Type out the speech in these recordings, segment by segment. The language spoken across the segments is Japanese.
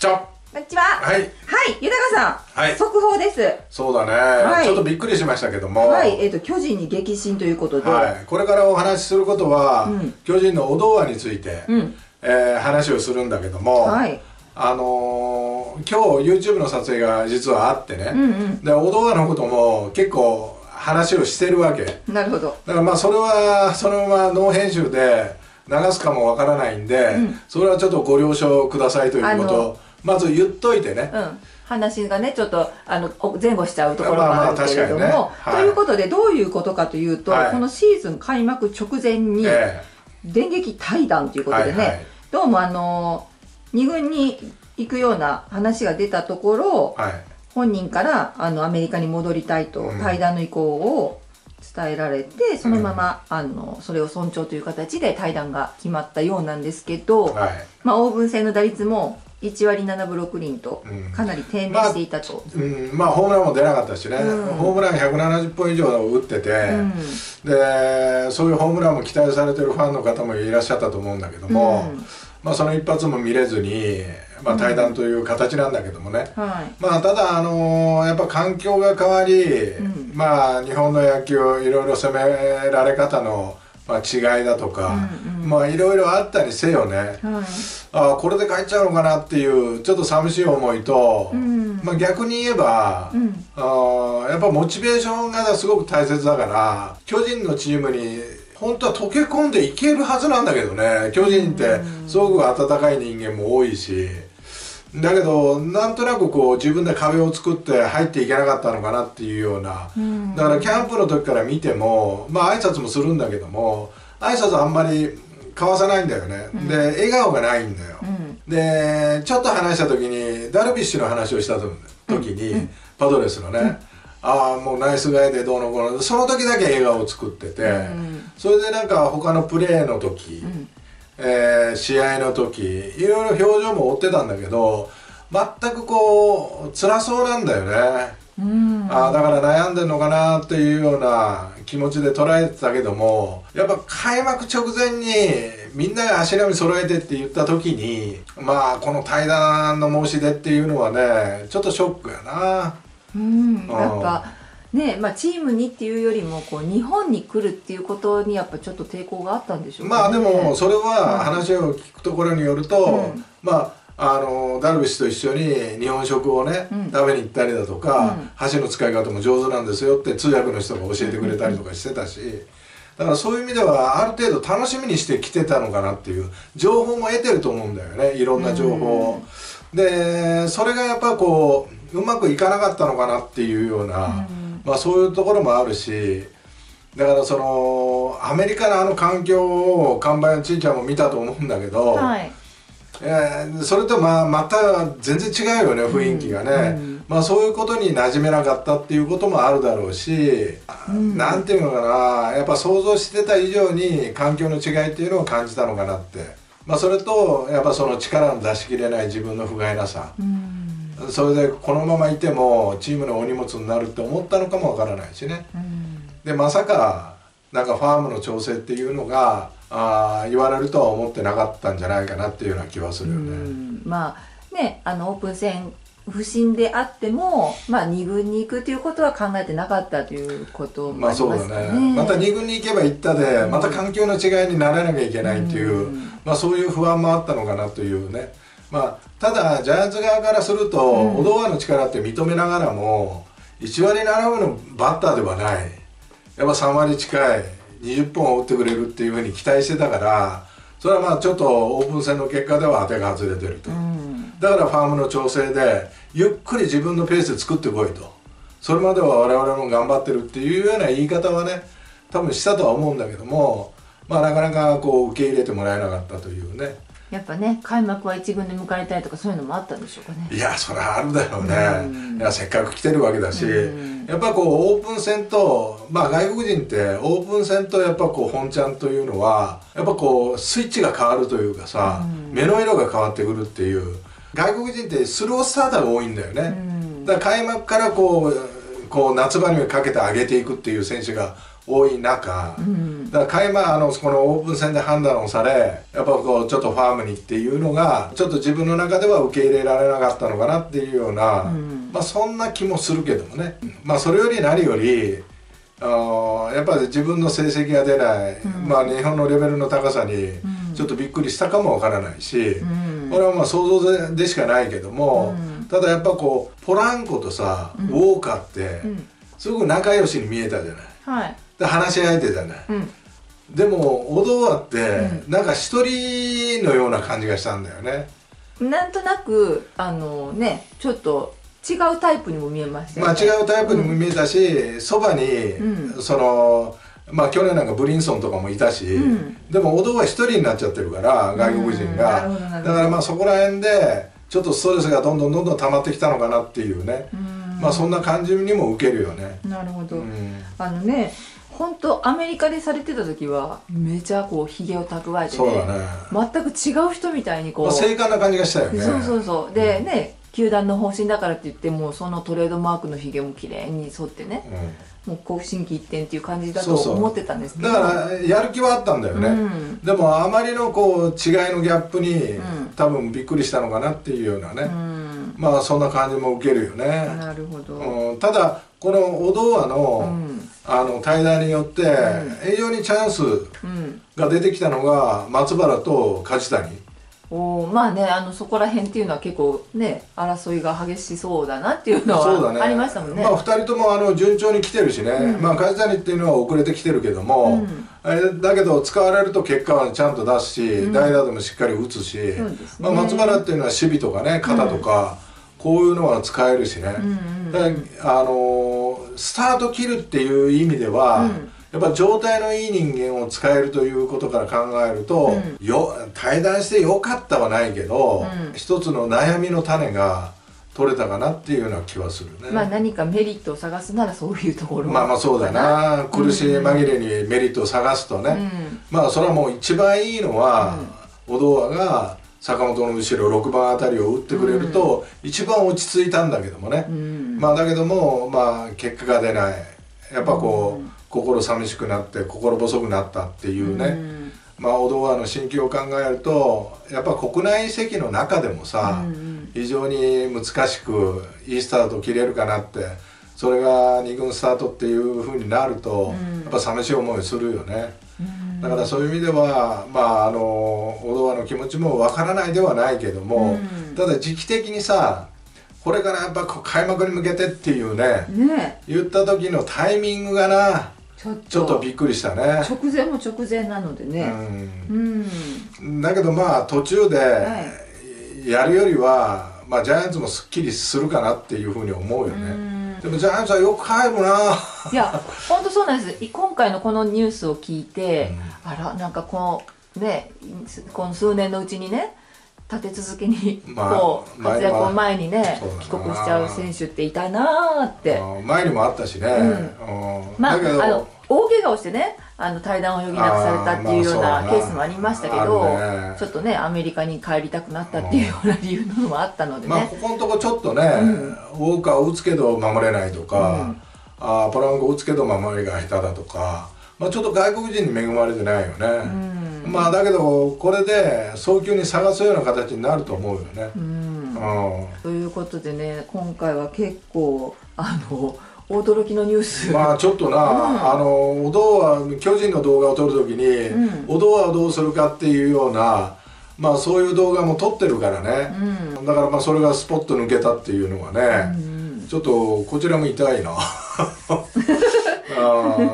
ちょこんにちは。はいはい、豊さん。はい速報です。そうだね、はいちょっとびっくりしましたけども、はい、えっ、と、巨人に激震ということで。はいこれからお話しすることは、うん巨人の小堂について、うん。えー話をするんだけども、はい。あのー今日 YouTube の撮影が実はあってね、うんうん。で小堂のことも結構話をしてるわけだかなるほど。らまあそれはそのままノー編集で流すかもわからないんで、うんそれはちょっとご了承くださいということまず言っといてね、うん。話がね、ちょっと、あの、お前後しちゃうところがあるけれども、まあまあねはいということで、どういうことかというと、はい。このシーズン開幕直前に、え電撃対談ということでね、はいはい。どうもあの、二軍に行くような話が出たところ、えはい。本人からあのアメリカに戻りたいとうん。対談の意向を伝えられて、そのままあのそれを尊重という形で対談が決まったようなんですけど、はい。まあ、オーブン戦の打率も1割7分6厘とうん。かなり低迷していたと。うん、まあホームランも出なかったしね、うん。ホームラン170本以上打ってて、うん。でそういうホームランも期待されてるファンの方もいらっしゃったと思うんだけども、うん。まあ、その一発も見れずに、まあ、対談という形なんだけどもね、はい。まあ、ただ、あのーやっぱ環境が変わり、ん。まあ、日本の野球いろいろ攻められ方の、まあ、違いだとか、うんうん。まあいろいろあったにせよね、はい。ああこれで帰っちゃうのかなっていうちょっと寂しい思いと、うん。まあ、逆に言えば、うん。ああやっぱモチベーションがすごく大切だから巨人のチームに本当は溶け込んでいけるはずなんだけどね。巨人ってすごく温かい人間も多いしだけどなんとなくこう自分で壁を作って入っていけなかったのかなっていうような、うん。だからキャンプの時から見てもまあ挨拶もするんだけども挨拶あんまり交わさないんだよね、で笑顔がないんだよ、うん。でちょっと話した時にダルビッシュの話をした時に、パドレスのね、ああもうナイスガイでどうのこうの。その時だけ笑顔を作ってて、んそれでなんか他のプレーの時、んえー試合の時いろいろ表情も追ってたんだけど全くこう辛そうなんだよね。うん。ああだから悩んでんのかなっていうような気持ちで捉えてたけどもやっぱ開幕直前にみんなが足並み揃えてって言った時にまあこの対談の申し出っていうのはねちょっとショックやな。うん、やっぱねまあチームにっていうよりもこう日本に来るっていうことにやっぱちょっと抵抗があったんでしょうかね。まあでもそれは話を聞くところによると、うん。まああのダルビッシュと一緒に日本食をね、うん。食べに行ったりだとか、うん。箸の使い方も上手なんですよって通訳の人が教えてくれたりとかしてたし、だからそういう意味ではある程度楽しみにして来てたのかなっていう情報も得てると思うんだよねいろんな情報を。でそれがやっぱこううまくいかなかったのかなっていうような、うんまあそういうところもあるしだからそのアメリカのあの環境を看板のちいちゃんも見たと思うんだけど、はい。えーそれとまあまた全然違うよね雰囲気がね、うん。まあそういうことに馴染めなかったっていうこともあるだろうし、ん。なんていうのかなやっぱ想像してた以上に環境の違いっていうのを感じたのかなって。まあそれとやっぱその力の出し切れない自分の不甲斐なさ、うんそれでこのままいてもチームのお荷物になるって思ったのかもわからないしね。うん。でまさかなんかファームの調整っていうのがあー言われるとは思ってなかったんじゃないかなっていうような気はするよね。うん。まあねあのオープン戦不振であっても、まあ、2軍に行くということは考えてなかったということもまあありますかそうだね。ねまた2軍に行けば行ったでまた環境の違いにならなきゃいけないっていう、うん。まあ、そういう不安もあったのかなというね、まあ、ただジャイアンツ側からすると、ん。小川の力って認めながらも1割7分のバッターではない。やっぱ3割近い。20本を打ってくれるっていうふうに期待してたからそれはまあちょっとオープン戦の結果では当てが外れてると。うん。だからファームの調整でゆっくり自分のペースで作ってこいと。それまでは我々も頑張ってるっていうような言い方はね多分したとは思うんだけどもまあなかなかこう受け入れてもらえなかったというねやっぱね開幕は一軍で迎えたいとかそういうのもあったんでしょうかね。いやそれはあるだろうね、うん。いやせっかく来てるわけだし、うん。やっぱこうオープン戦とまあ外国人ってオープン戦とやっぱこう本ちゃんというのはやっぱこうスイッチが変わるというかさ、うん。目の色が変わってくるっていう。外国人ってスロースターターが多いんだよね、うん。だから開幕からこうこう夏場にかけて上げていくっていう選手が多い中、うん。だから開幕あのこのオープン戦で判断をされやっぱこうちょっとファームにっていうのがちょっと自分の中では受け入れられなかったのかなっていうような、うん。まあそんな気もするけどもね、まあそれより何よりあーやっぱり自分の成績が出ない、うん。まあ日本のレベルの高さにうん。ちょっとびっくりしたかもわからないし、うん。これはまあ想像ででしかないけども、うん。ただやっぱこうポランコとさ、うん。ウォーカーってうん。すごく仲良しに見えたじゃない。はいで話し相手じゃない。うん。でもオドアってうなんか一人のような感じがしたんだよね。なんとなくあのねちょっと違うタイプにも見えましたよまあね違うタイプにも見えたし、そばに、うん。そのまあ去年なんかブリンソンとかもいたし、うん。でもオドア一人になっちゃってるから外国人うんなが、だからまあそこら辺でちょっとストレスがどんどんどんどん溜まってきたのかなっていうね、うん。まあそんな感じにも受けるよね。なるほど、うん。あのね本当アメリカでされてた時はめちゃこうひげを蓄えてそうだね。ね。全く違う人みたいにこう、まあ、精悍な感じがしたよね。そうそうそう。でね球団の方針だからって言ってもそのトレードマークのひげも綺麗に沿ってねうん。もうこう心機一転っていう感じだと思ってたんですけど。だからやる気はあったんだよね、うん。でもあまりのこう違いのギャップに、うん。多分びっくりしたのかなっていうようなね、うん。まあそんな感じも受けるよね、なるほど、うん、ただこのオドアの,、うんあの対談によって、ん。非常にチャンスうん。が出てきたのが松原と梶谷。おーまあねあのそこら辺っていうのは結構ね争いが激しそうだなっていうのそうだね。はありましたもんね。まあ、2人ともあの順調に来てるしね、うん。まあ梶谷っていうのは遅れてきてるけども、うん。えーだけど使われると結果はちゃんと出すし、うん。代打でもしっかり打つし、ね。まあ、松原っていうのは守備とかね肩とか、こういうのは使えるしね、うんうんあのースタート切るっていう意味では、うん。やっぱ状態のいい人間を使えるということから考えると、うん。よ対談してよかったはないけど、うん。一つの悩みの種が取れたかなっていうような気はするね。まあ何かメリットを探すならそういうところ。まあまあそうだな。苦しい紛れにメリットを探すとね、うん。まあそれはもう一番いいのは、小堂アが坂本の後ろ6番あたりを打ってくれると、一番落ち着いたんだけどもね、うん。まあだけどもまあ結果が出ない。やっぱこう、うん。心寂しくなって心細くなったっていうね、うん。まあ小堂アの心境を考えるとやっぱ国内移籍の中でもさ、うん非常に難しくいいスタートを切れるかなってそれが2軍スタートっていう風になると、うん。やっぱ寂しい思いするよね。うんだからそういう意味ではまああの小戸和の気持ちもわからないではないけども、うん。ただ時期的にさこれからやっぱ開幕に向けてっていうねね。言った時のタイミングがなちょっと。ちょっとびっくりしたね。直前も直前なのでね。うん、うん、だけどまあ途中でやるよりは、まあ、ジャイアンツもすっきりするかなっていうふうに思うようね、んでもジャイアンツはよく入るな。いや本当そうなんです。今回のこのニュースを聞いて、あらなんかこのねこの数年のうちにね立て続けにまあこう前活躍を前にね帰国しちゃう選手っていたなーって。うん前にもあったしね、うん。まあだけどあの大怪我をしてねあの対談を余儀なくされたっていうようなケースもありましたけど、ね。ちょっとねアメリカに帰りたくなったっていうような理由のもあったのでね、まあここのとこちょっとね、うん。ウォーカーを打つけど守れないとか、うん。あーポランコ打つけど守りが下手だとか、まあ、ちょっと外国人に恵まれてないよね、うん。まあだけどこれで早急に探すような形になると思うよね、うん。うん。ということでね今回は結構あの驚きのニュース、まあちょっとな、ん。あのお堂は巨人の動画を撮るときに、うん。お堂はどうするかっていうようなまあそういう動画も撮ってるからね、うん。だからまあそれがスポッと抜けたっていうのがね、うん。ちょっとこちらも痛いな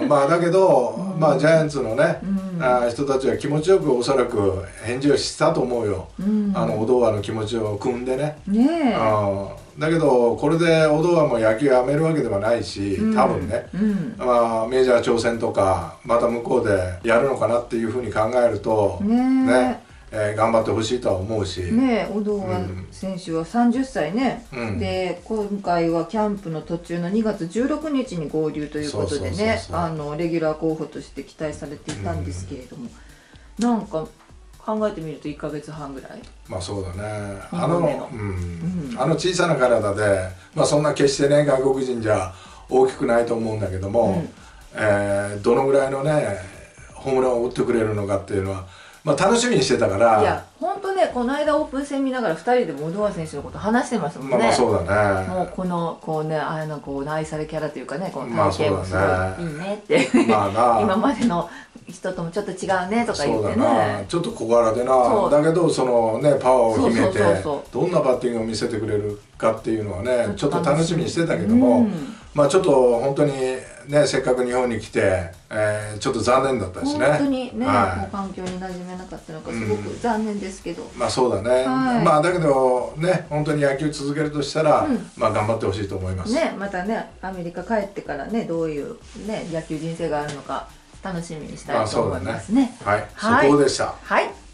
まあだけど、まあジャイアンツのね、うん。あー人たちは気持ちよくおそらく返事をしたと思うよ、うん。あのお堂の気持ちを組んでね、ねえ。あーだけどこれでお堂も野球やめるわけではないし多分ね、うん。まあ、メジャー挑戦とかまた向こうでやるのかなっていうふうに考えるとねええー頑張ってほしいとは思うし、ねえ小堂うん。選手は30歳ね、うん。で今回はキャンプの途中の2月16日に合流ということでねレギュラー候補として期待されていたんですけれども、なんか考えてみると1か月半ぐらい？まあそうだね。二あの,、のうん。うん。あの小さな体で、まあ、そんな決してね外国人じゃ大きくないと思うんだけども、えーどのぐらいのねホームランを打ってくれるのかっていうのは、まあ、楽しみにしてたから。いや本当ねこの間オープン戦見ながら2人でモドワ選手のこと話してましたもんね、まあまあそうだね。もうこのこうねあのこう愛されキャラというかねこのまあ体型もすごいいいねって、まあな 今までの人ともちょっと違うねとか言ってね。ちょっと小柄でな。だけどそのねパワーを秘めてどんなバッティングを見せてくれるかっていうのはねちちょっとょっと楽しみにしてたけども、うん。まあちょっと本当にねせっかく日本に来て、えーちょっと残念だったしね。本当にね、はい。こう環境に馴染めなかったのかすごく残念ですけど、まあそうだね、はい。まあだけどね本当に野球続けるとしたら、うん。まあ頑張ってほしいと思います、ねまたねアメリカ帰ってからねどういうね野球人生があるのか楽しみにしたいと思いますね。はい、はい。そこでした。はい